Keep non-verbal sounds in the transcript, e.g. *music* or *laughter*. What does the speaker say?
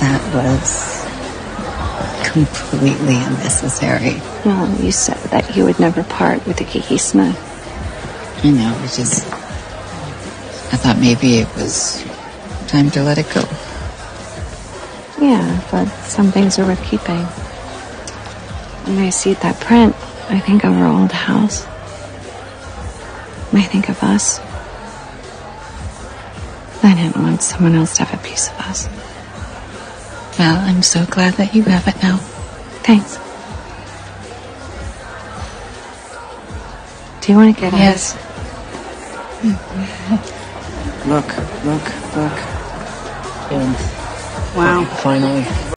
that was completely unnecessary. Well, you said that you would never part with the Kiki Smith. I know, it just. I thought maybe it was time to let it go. Yeah, but some things are worth keeping. When I see that print, I think of our old house. I think of us. I didn't want someone else to have a piece of us. Well, I'm so glad that you have it now. Thanks. Do you want to get it? Yes. *laughs* Look, look, look. And Wow. finally.